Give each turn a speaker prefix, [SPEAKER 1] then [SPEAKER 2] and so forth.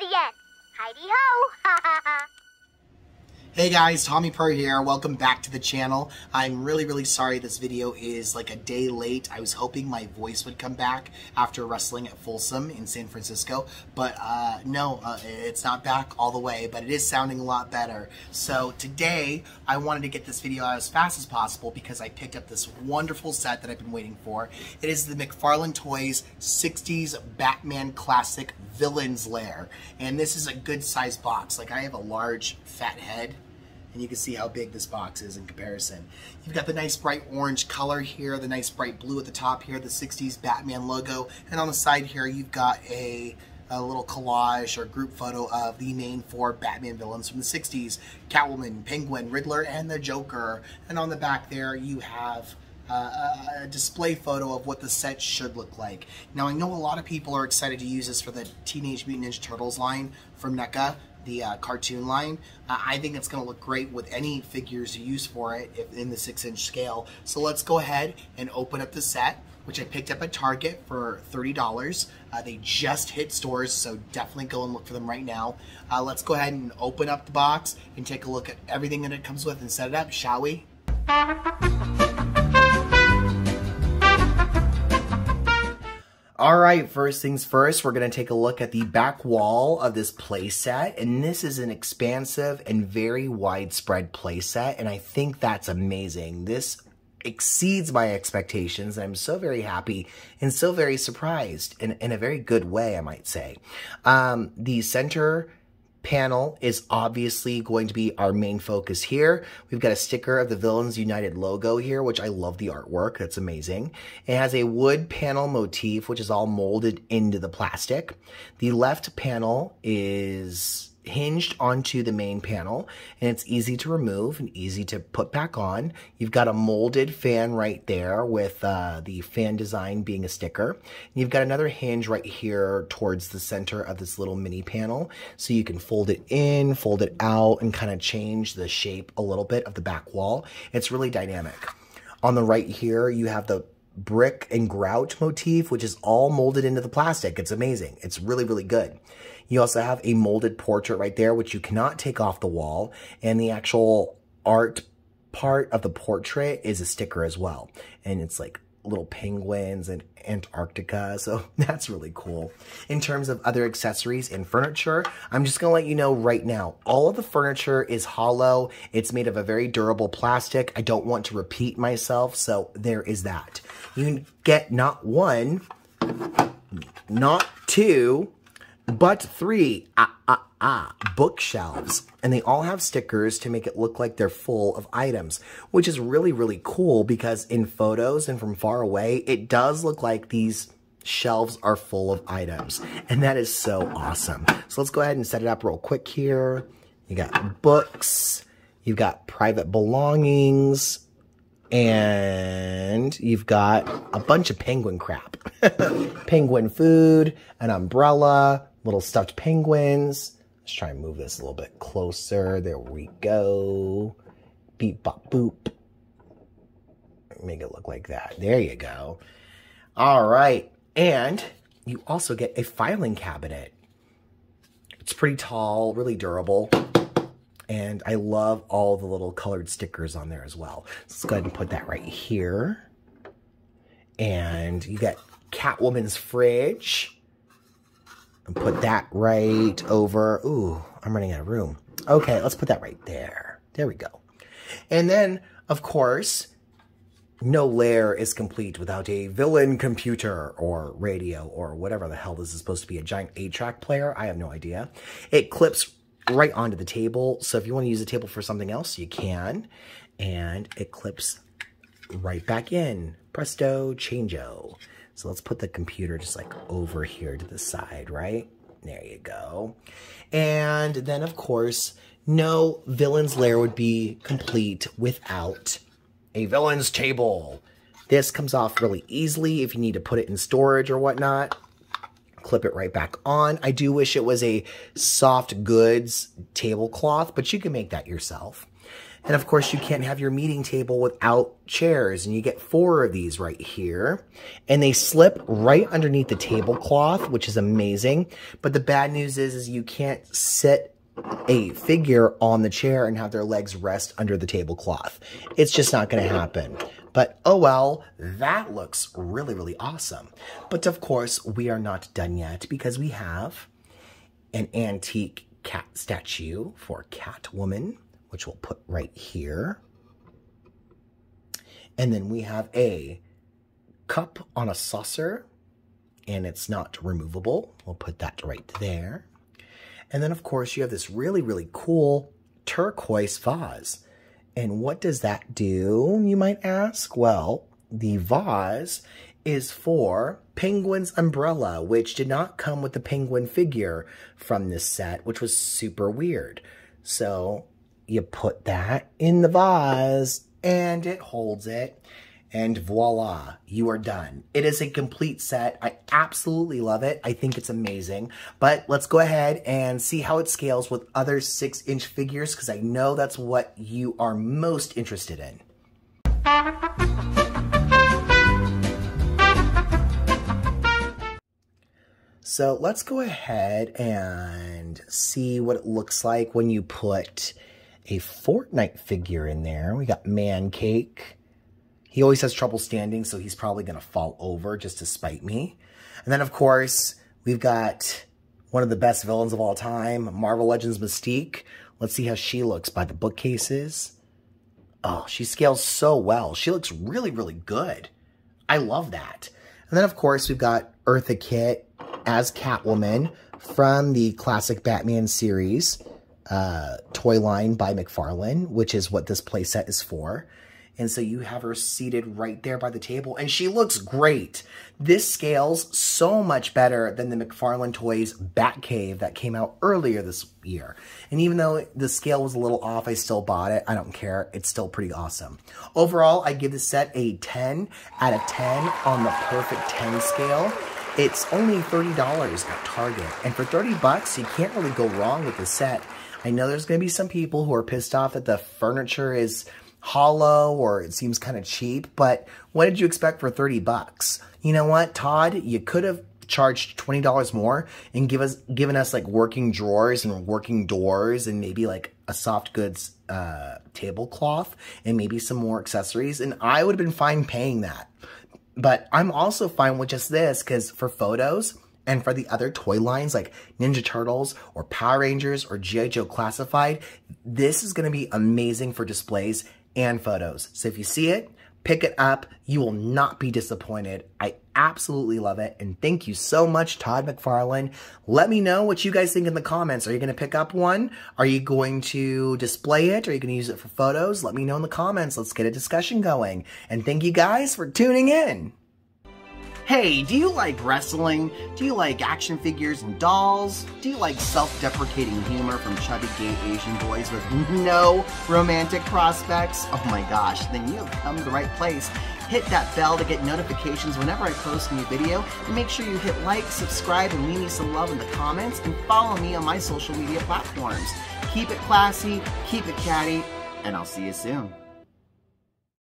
[SPEAKER 1] the end. Heidi ho!
[SPEAKER 2] Hey guys, Tommy Purr here. Welcome back to the channel. I'm really, really sorry this video is like a day late. I was hoping my voice would come back after wrestling at Folsom in San Francisco, but uh, no, uh, it's not back all the way, but it is sounding a lot better. So today, I wanted to get this video out as fast as possible because I picked up this wonderful set that I've been waiting for. It is the McFarlane Toys 60s Batman Classic Villain's Lair, and this is a good size box. Like I have a large fat head and you can see how big this box is in comparison. You've got the nice bright orange color here, the nice bright blue at the top here, the 60s Batman logo, and on the side here you've got a, a little collage or group photo of the main four Batman villains from the 60s, Catwoman, Penguin, Riddler, and the Joker. And on the back there you have uh, a display photo of what the set should look like. Now I know a lot of people are excited to use this for the Teenage Mutant Ninja Turtles line from NECA, the uh, cartoon line. Uh, I think it's going to look great with any figures you use for it if, in the 6-inch scale. So let's go ahead and open up the set, which I picked up at Target for $30. Uh, they just hit stores, so definitely go and look for them right now. Uh, let's go ahead and open up the box and take a look at everything that it comes with and set it up, shall we? All right, first things first, we're going to take a look at the back wall of this playset. And this is an expansive and very widespread playset. And I think that's amazing. This exceeds my expectations. I'm so very happy and so very surprised in, in a very good way, I might say. Um, the center panel is obviously going to be our main focus here. We've got a sticker of the Villains United logo here, which I love the artwork. That's amazing. It has a wood panel motif, which is all molded into the plastic. The left panel is hinged onto the main panel and it's easy to remove and easy to put back on. You've got a molded fan right there with uh, the fan design being a sticker. And you've got another hinge right here towards the center of this little mini panel so you can fold it in, fold it out and kind of change the shape a little bit of the back wall. It's really dynamic. On the right here, you have the brick and grout motif, which is all molded into the plastic. It's amazing. It's really, really good. You also have a molded portrait right there, which you cannot take off the wall. And the actual art part of the portrait is a sticker as well. And it's like little penguins and Antarctica. So that's really cool. In terms of other accessories and furniture, I'm just going to let you know right now, all of the furniture is hollow. It's made of a very durable plastic. I don't want to repeat myself. So there is that. You get not one, not two, but three, ah, ah, ah, bookshelves. And they all have stickers to make it look like they're full of items, which is really, really cool because in photos and from far away, it does look like these shelves are full of items. And that is so awesome. So let's go ahead and set it up real quick here. You got books, you've got private belongings, and you've got a bunch of penguin crap. penguin food, an umbrella, little stuffed penguins. Let's try and move this a little bit closer. There we go. Beep, bop, boop. Make it look like that. There you go. All right. And you also get a filing cabinet. It's pretty tall, really durable. And I love all the little colored stickers on there as well. So let's go ahead and put that right here. And you get Catwoman's fridge and put that right over. Ooh, I'm running out of room. Okay, let's put that right there. There we go. And then, of course, no lair is complete without a villain computer or radio or whatever the hell this is supposed to be, a giant 8-track player. I have no idea. It clips right onto the table. So if you want to use the table for something else, you can. And it clips right back in. Presto, changeo. So let's put the computer just like over here to the side, right? There you go. And then, of course, no villain's lair would be complete without a villain's table. This comes off really easily if you need to put it in storage or whatnot. Clip it right back on. I do wish it was a soft goods tablecloth, but you can make that yourself. And of course, you can't have your meeting table without chairs, and you get four of these right here. And they slip right underneath the tablecloth, which is amazing. But the bad news is, is you can't sit a figure on the chair and have their legs rest under the tablecloth. It's just not going to happen. But oh well, that looks really, really awesome. But of course, we are not done yet because we have an antique cat statue for Catwoman, which we'll put right here. And then we have a cup on a saucer, and it's not removable. We'll put that right there. And then, of course, you have this really, really cool turquoise vase. And what does that do, you might ask? Well, the vase is for Penguin's umbrella, which did not come with the penguin figure from this set, which was super weird. So you put that in the vase and it holds it and voila, you are done. It is a complete set. I absolutely love it. I think it's amazing. But let's go ahead and see how it scales with other six inch figures because I know that's what you are most interested in. So let's go ahead and see what it looks like when you put a Fortnite figure in there. We got Man Cake. He always has trouble standing, so he's probably going to fall over just to spite me. And then, of course, we've got one of the best villains of all time, Marvel Legends Mystique. Let's see how she looks by the bookcases. Oh, she scales so well. She looks really, really good. I love that. And then, of course, we've got Eartha Kitt as Catwoman from the classic Batman series uh, toy line by McFarlane, which is what this playset is for. And so you have her seated right there by the table, and she looks great. This scales so much better than the McFarlane Toys Batcave that came out earlier this year. And even though the scale was a little off, I still bought it. I don't care. It's still pretty awesome. Overall, I give this set a 10 out of 10 on the perfect 10 scale. It's only $30 at Target. And for 30 bucks, you can't really go wrong with the set. I know there's going to be some people who are pissed off that the furniture is hollow or it seems kind of cheap, but what did you expect for 30 bucks? You know what, Todd? You could have charged $20 more and give us given us like working drawers and working doors and maybe like a soft goods uh, tablecloth and maybe some more accessories and I would have been fine paying that. But I'm also fine with just this because for photos, and for the other toy lines like Ninja Turtles or Power Rangers or G.I. Joe Classified, this is going to be amazing for displays and photos. So if you see it, pick it up. You will not be disappointed. I absolutely love it. And thank you so much, Todd McFarlane. Let me know what you guys think in the comments. Are you going to pick up one? Are you going to display it? Are you going to use it for photos? Let me know in the comments. Let's get a discussion going. And thank you guys for tuning in. Hey, do you like wrestling? Do you like action figures and dolls? Do you like self-deprecating humor from chubby gay Asian boys with no romantic prospects? Oh my gosh, then you have come to the right place. Hit that bell to get notifications whenever I post a new video, and make sure you hit like, subscribe, and leave me some love in the comments, and follow me on my social media platforms. Keep it classy, keep it catty, and I'll see you soon.